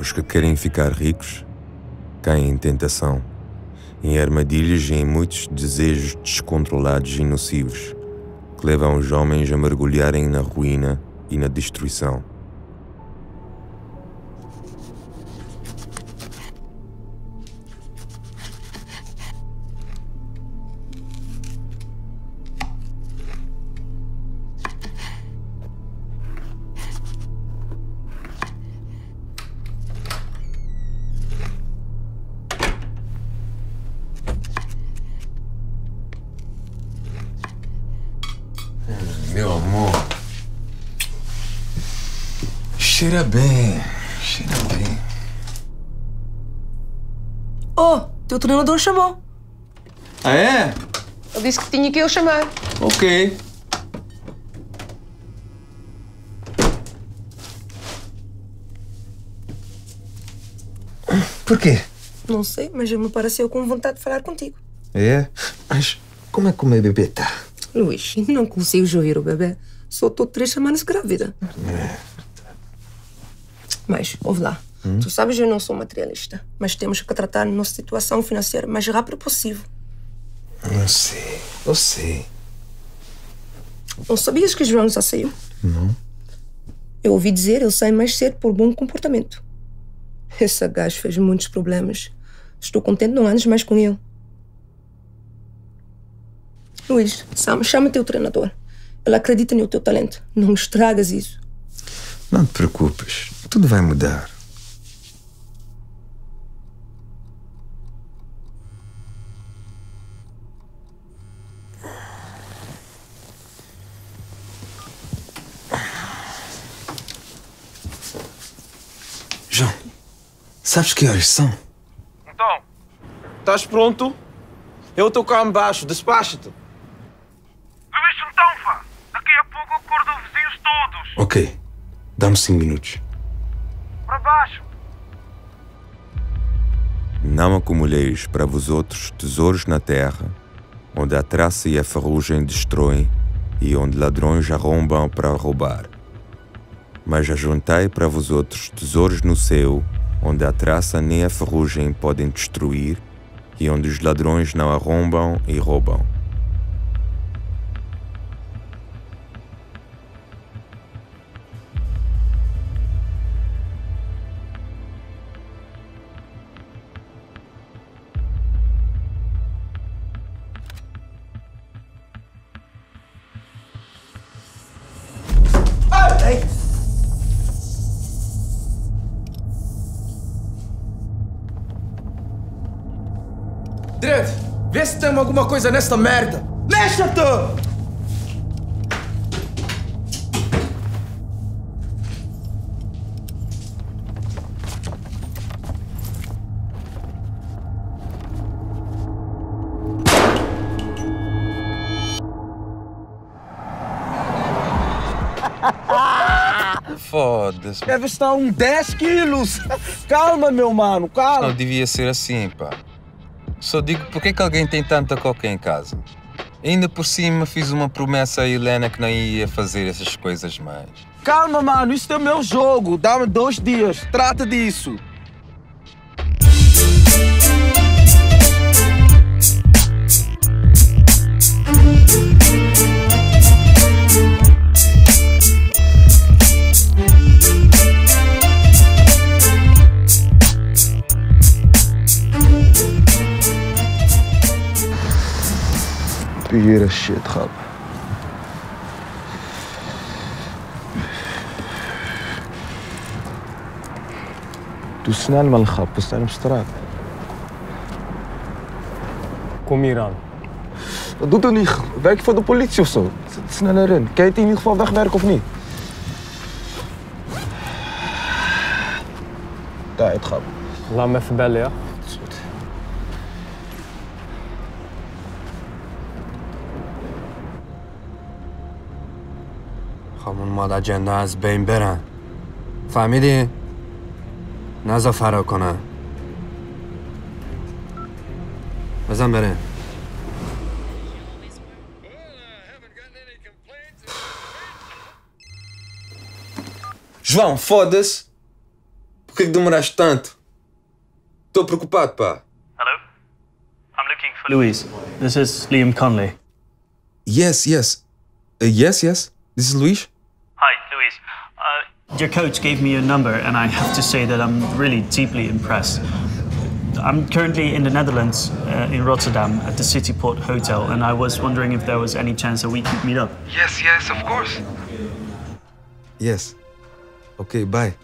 Os que querem ficar ricos caem em tentação, em armadilhas e em muitos desejos descontrolados e nocivos que levam os homens a mergulharem na ruína e na destruição. Meu amor. Cheira bem. Cheira bem. Oh, teu treinador chamou. Ah, é? Ele disse que tinha que eu chamar. Ok. Por quê? Não sei, mas ele me pareceu com vontade de falar contigo. É? Mas como é que o meu bebê tá? Luís, não consigo ouvir o bebê. Só estou três semanas grávida. Mas, ouve lá. Tu sabes que eu não sou materialista, mas temos que tratar nossa situação financeira o mais rápido possível. Eu sei. Eu sei. Não sabias que João já saiu? Não. Eu ouvi dizer ele sai mais cedo por bom comportamento. Esse gajo fez muitos problemas. Estou contente não andes mais com ele. Luís, Sam, chama teu treinador. Ele acredita no teu talento. Não estragas isso. Não te preocupes. Tudo vai mudar. João, sabes que horas são? Então, estás pronto? Eu estou cá embaixo, despacha-te. Luís, então vá. Daqui a pouco eu acordo os vizinhos todos. Ok. Dá-me cinco minutos. Para baixo. Não acumuleis para vos outros tesouros na terra, onde a traça e a ferrugem destroem e onde ladrões arrombam para roubar. Mas ajuntai para vos outros tesouros no céu, onde a traça nem a ferrugem podem destruir e onde os ladrões não arrombam e roubam. Dredd, vê se tem alguma coisa nesta merda. Mexa-te! Foda-se. Deve estar um 10 quilos. Calma, meu mano, calma. Não devia ser assim, pá. Só digo, por que que alguém tem tanta coca em casa? Ainda por cima fiz uma promessa a Helena que não ia fazer essas coisas mais. Calma, mano, isso é o meu jogo. Dá-me dois dias. Trata disso. A shit, rap. Doe snel man, grap. We staan op straat. Kom hier aan. Dat doet er niet. Werk voor de politie of zo? Zet sneller in. Kan je het in ieder geval wegwerken of niet? Tijd, grap. Laat me even bellen, ja? خامون مادر جنده از بین برن فهمیدی؟ نزا فرار کنن بزن بره João, foda-se. que que demoraste tanto? Estou preocupado, pá. Hello? I'm looking for Louise. This is Liam Conley. Yes, yes. Uh, yes, yes. This is Luís. Hi, Uh, your coach gave me your number, and I have to say that I'm really deeply impressed. I'm currently in the Netherlands, uh, in Rotterdam, at the City Port Hotel, and I was wondering if there was any chance that we could meet up. Yes, yes, of course. Yes. Okay, bye.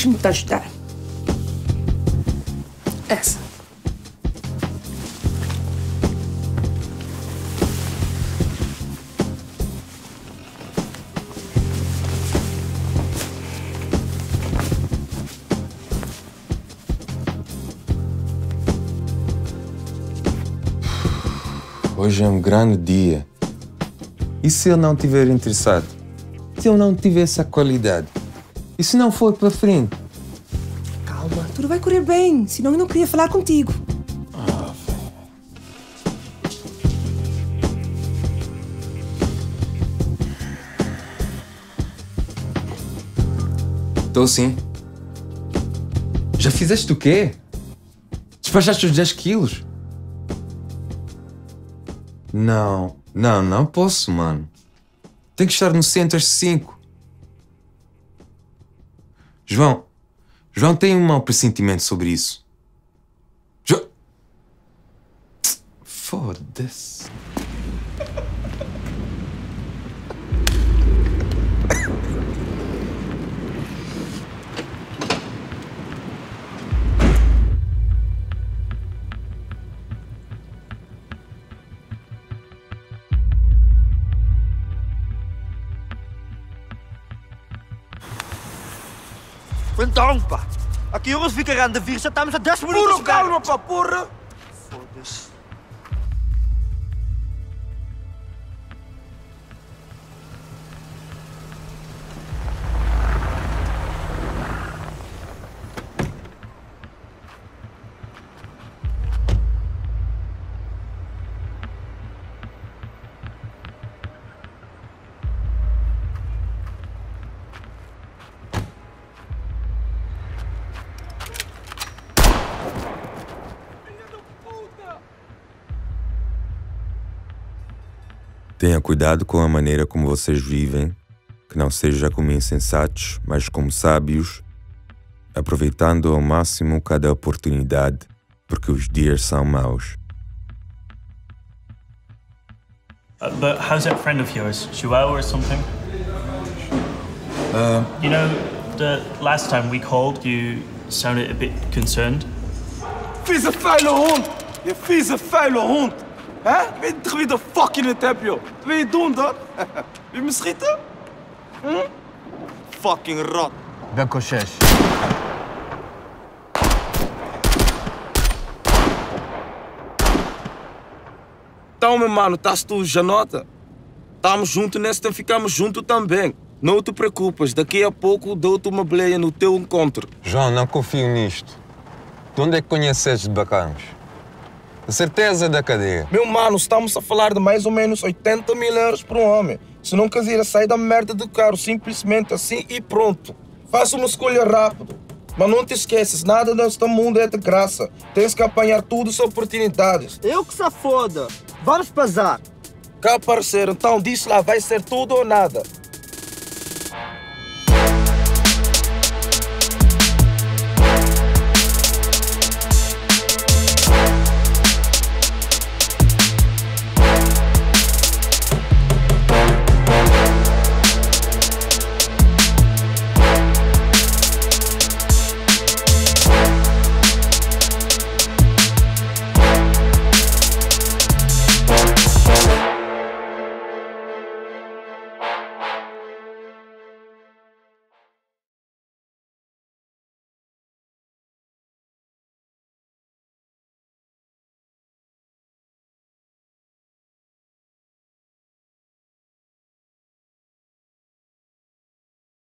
Deixa-me te ajudar. Essa. Hoje é um grande dia. E se eu não estiver interessado? Se eu não tiver essa qualidade? E se não for para frente? Calma, tudo vai correr bem. Senão eu não queria falar contigo. Estou sim. Já fizeste o quê? Despachaste os 10 quilos? Não, não, não posso, mano. Tem que estar no centro às 5. João, João tem um mau pressentimento sobre isso. Jo... Foda-se. Então, pá. Aqui jongens fica aan de vier, já estamos a 10 minutos. Puro calma, pá, porra! Foda-se. Tenha cuidado com a maneira como vocês vivem, que não seja como insensatos, mas como sábios, aproveitando ao máximo cada oportunidade, porque os dias são maus. Uh, but how's that friend of yours, Joao or something? Uh, You know, the last time we called, you sounded a bit concerned. Vieze vuile hond! Je vieze vuile hond! Hè? Weet je wie de fuck je het hebt, joh? Wat wil je doen dan? Wil je me schieten? Hm? Fucking rat. Ben Koshesh. Então, meu mano, estás tu, já nota? Estamos juntos nesta e ficamos juntos também. Não te preocupes, daqui a pouco dou-te uma bleia no teu encontro. João, não confio nisto. De onde é que conheces de bacanos? Certeza da cadeia. Meu mano, estamos a falar de mais ou menos 80 mil euros por um homem. Se não quiser, sai da merda do carro, simplesmente assim e pronto. Faça uma escolha rápido. Mas não te esqueças, nada neste mundo é de graça. Tens que apanhar tudo as oportunidades. Eu que se foda. Vamos bazar. Cá, parceiro, então diz lá, vai ser tudo ou nada.